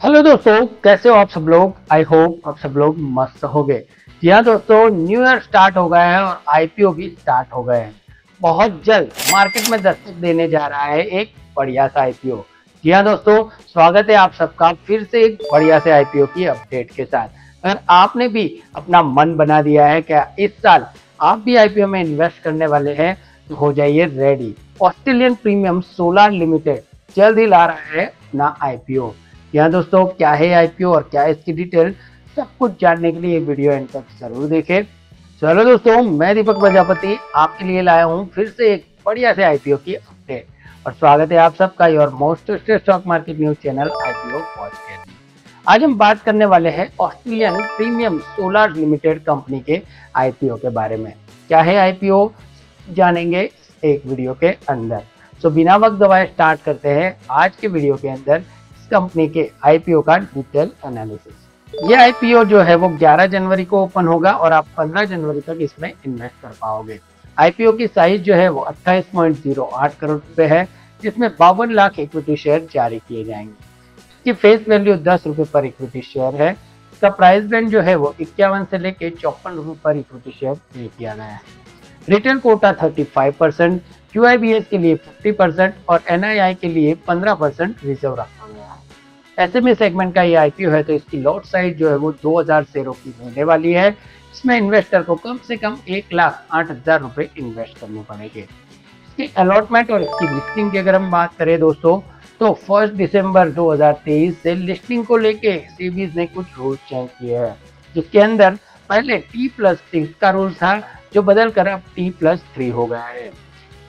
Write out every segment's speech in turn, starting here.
Hello दोस्तों, कैसे हो आप सब लोग? आई होप आप सब लोग मस्त हो गए जी हाँ दोस्तों न्यू ईयर स्टार्ट हो गया है और आईपीओ भी स्टार्ट हो गए हैं। बहुत जल्द मार्केट में दस्तक देने जा रहा है एक बढ़िया सा आईपीओ जी हाँ दोस्तों, स्वागत है आप सबका फिर से एक बढ़िया से आईपीओ की अपडेट के साथ। अगर आपने भी अपना मन बना दिया है क्या इस साल आप भी आईपीओ में इन्वेस्ट करने वाले हैं तो हो जाइए ready Australian Premium Solar Limited जल्द ही ला रहा है अपना आईपीओ यहाँ दोस्तों, क्या है आईपीओ और क्या है इसकी डिटेल सब कुछ जानने के लिए वीडियो एंड तक ज़रूर देखें। चलो दोस्तों, मैं दीपक प्रजापति, आपके लिए लाया हूँ फिर से एक बढ़िया से आईपीओ की अपडेट और स्वागत है आप सबका your most stock market news channel IPO आज हम बात करने वाले हैं Australian Premium Solar Limited company के आईपीओ के बारे में। क्या है आईपीओ जानेंगे एक वीडियो के अंदर। सो बिना वक्त दवाए स्टार्ट करते हैं आज के वीडियो के अंदर। कंपनी के आईपीओ का डिटेल एनालिसिस ये आईपीओ जो है वो 11 जनवरी को ओपन होगा और आप 15 जनवरी तक इसमें इन्वेस्ट कर पाओगे। आईपीओ की साइज़ जो है वो 28.08 करोड़ रुपए है, जिसमें बावन लाख इक्विटी शेयर जारी किए जाएँगे। इसकी फेस वैल्यू दस रुपए पर इक्विटी शेयर है। इसका प्राइस बैंड जो है वो इक्यावन से लेके चौपन रुपए पर इक्विटी शेयर पे किया गया है। रिटर्न कोटा 35 परसेंट क्यू के लिए 50 परसेंट और एनआईआई के लिए 15 परसेंट रिज़र्व रखा एसएमई सेगमेंट का ये आईपीओ है तो इसकी लॉट साइज़ जो है वो 2000 शेयरों की होने वाली है। इसमें इन्वेस्टर को कम से कम एक लाख आठ हज़ार रुपए इन्वेस्ट करने पड़ेंगे। इसकी अलॉटमेंट और इसकी लिस्टिंग की अगर हम बात करें दोस्तों तो फ़र्स्ट दिसंबर 2023 से लिस्टिंग को लेके सीबीज ने कुछ रूल चेंज किए हैं, जिसके अंदर पहले टी प्लस सिक्स का रूल था, जो बदल कर अब टी प्लस थ्री हो गया है।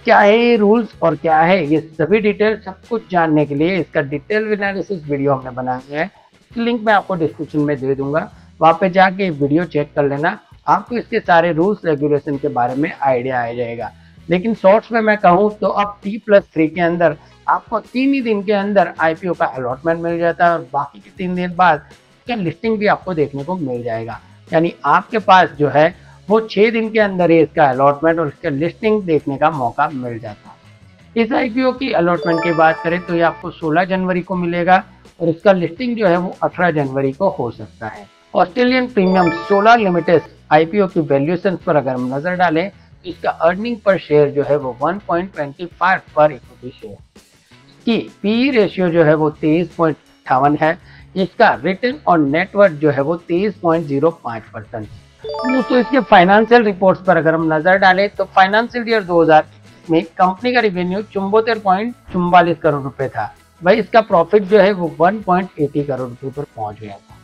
क्या है ये रूल्स और क्या है ये सभी डिटेल सब कुछ जानने के लिए इसका डिटेल एनालिसिस वीडियो हमने बनाया है। लिंक मैं आपको डिस्क्रिप्शन में दे दूँगा। वहाँ पे जाके वीडियो चेक कर लेना। आपको इसके सारे रूल्स रेगुलेशन के बारे में आइडिया आ जाएगा। लेकिन शॉर्ट्स में मैं कहूँ तो अब टी प्लस थ्री के अंदर आपको तीन ही दिन के अंदर आईपीओ का अलॉटमेंट मिल जाता है और बाकी के तीन दिन बाद लिस्टिंग भी आपको देखने को मिल जाएगा। यानी आपके पास जो है वो छः दिन के अंदर ही इसका अलॉटमेंट और इसका लिस्टिंग देखने का मौका मिल जाता है। इस आईपीओ की अलॉटमेंट की बात करें तो ये आपको 16 जनवरी को मिलेगा और इसका लिस्टिंग जो है वो 18 जनवरी को हो सकता है। Australian Premium Solar Limited IPO की वैल्यूएशन पर अगर हम नज़र डालें तो इसका अर्निंग पर शेयर जो है वो 1.25 पर इक्विटी शेयर की पी रेशियो जो है वो तेईस है। इसका रिटर्न और नेटवर्क जो है वो तेईस परसेंट दोस्तों इसके फाइनेंशियल रिपोर्ट्स पर अगर हम नज़र डालें तो फाइनेंशियल ईयर 2000 में कंपनी का रिवेन्यू चुम्बोतेर पॉइंट चुम्बालीस करोड़ रुपए था। भाई, इसका प्रॉफिट जो है वो 1.80 करोड़ रुपए पर पहुँच गया था।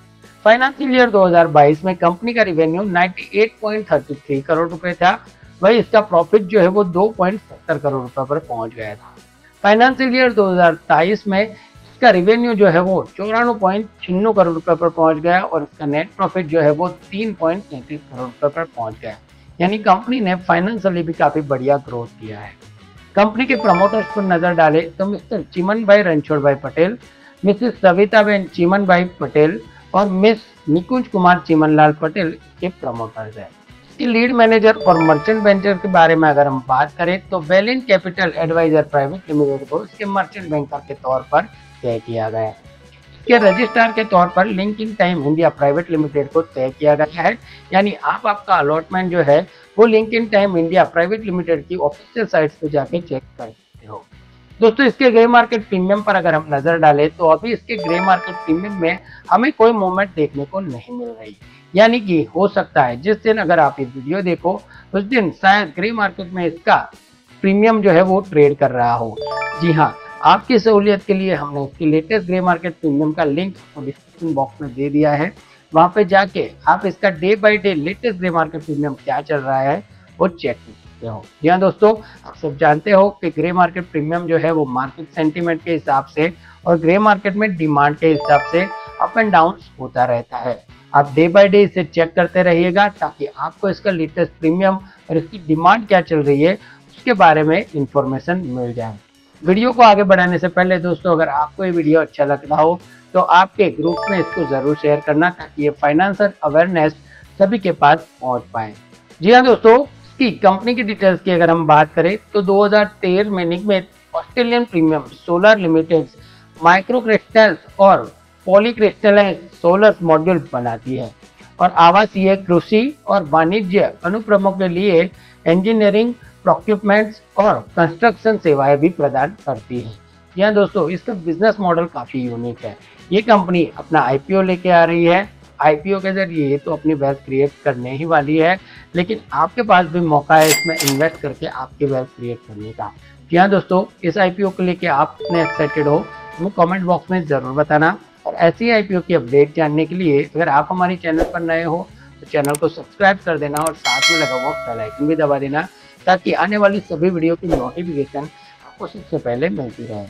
फाइनेंशियल ईयर 2022 में कंपनी का रिवेन्यू 98.33 करोड़ रुपए था। वही इसका प्रॉफिट जो है वो 2.70 करोड़ रुपए पर पहुँच गया था। फाइनेंशियल ईयर 2023 में इसका रिवेन्यू जो है वो चौरानवे पॉइंट छिन्नू करोड़ रुपए पर पहुँच गया और इसका नेट प्रॉफिट जो है वो तीन पॉइंट तैंतीस करोड़ रुपए पर पहुँच गया। यानी कंपनी ने फाइनेंशियली भी काफ़ी बढ़िया ग्रोथ किया है। कंपनी के प्रमोटर्स पर नज़र डाले तो मिस्टर चिमन भाई रणछोड़ भाई पटेल, मिसेस सविता बेन चिमन भाई पटेल और मिस निकुंज कुमार चिमन लाल पटेल के प्रमोटर्स है। लीड मैनेजर और मर्चेंट बैंकर के बारे में अगर हम बात करें तो Beeline Capital Advisor Private Limited को इसके मर्चेंट बैंकर के तौर पर तय किया गया इसके रजिस्ट्रार के तौर पर Link Intime India Private Limited को तय किया गया है? यानी आप, आपका अलॉटमेंट जो है, वो Link Intime India Private Limited की ऑफिशियल साइट पे जाके चेक कर सकते हो। दोस्तों, इसके ग्रे मार्केट प्रीमियम पर अगर हम नज़र डालें तो अभी इसके ग्रे मार्केट प्रीमियम में हमें कोई मूवमेंट देखने को नहीं मिल रही। यानी कि हो सकता है, जिस दिन अगर आप ये वीडियो देखो, उस दिन शायद ग्रे मार्केट में इसका प्रीमियम जो है वो ट्रेड कर रहा हो। जी हाँ आपकी सहूलियत के लिए हमने इसकी लेटेस्ट ग्रे मार्केट प्रीमियम का लिंक डिस्क्रिप्शन बॉक्स में दे दिया है। वहाँ पे जाके आप इसका day by day latest grey market premium क्या चल रहा है, वो चेक कर सकते हो। जी हाँ दोस्तों, आप सब जानते हो कि ग्रे मार्केट प्रीमियम जो है वो मार्केट सेंटीमेंट के हिसाब से और ग्रे मार्केट में डिमांड के हिसाब से अप एंड डाउन होता रहता है। आप डे बाय डे इसे चेक करते रहिएगा ताकि आपको इसका लेटेस्ट प्रीमियम और इसकी डिमांड क्या चल रही है, उसके बारे में इंफॉर्मेशन मिल जाए। वीडियो को आगे बढ़ाने से पहले दोस्तों, अगर आपको ये वीडियो अच्छा लग रहा हो तो आपके ग्रुप में इसको ज़रूर शेयर करना ताकि ये फाइनेंशियल अवेयरनेस सभी के पास पहुँच पाए। जी हाँ दोस्तों, इसकी कंपनी की डिटेल्स की अगर हम बात करें तो 2013 में निगमित Australian premium solar limited micro crystals और पॉलीक्रिस्टलाइन सोलर मॉड्यूल बनाती है। और आवासीय कृषि और वाणिज्य अनुप्रमों के लिए इंजीनियरिंग प्रोक्यूपमेंट्स और कंस्ट्रक्शन सेवाएँ भी प्रदान करती है। यहाँ दोस्तों, इसका बिज़नेस मॉडल काफ़ी यूनिक है। ये कंपनी अपना आईपीओ लेके आ रही है। आईपीओ के ज़रिए तो अपनी वेल्थ क्रिएट करने ही वाली है, लेकिन आपके पास भी मौका है इसमें इन्वेस्ट करके आपकी वेल्थ क्रिएट करने का। जी हाँ दोस्तों, इस आईपीओ को लेके आप कितने एक्साइटेड हो, वो कमेंट बॉक्स में ज़रूर बताना। और ऐसे ऐसी आईपीओ की अपडेट जानने के लिए अगर आप हमारे चैनल पर नए हो तो चैनल को सब्सक्राइब कर देना और साथ में लगा हुआ बेल आइकन भी दबा देना। ताकि आने वाली सभी वीडियो की नोटिफिकेशन आपको सबसे पहले मिलती रहे।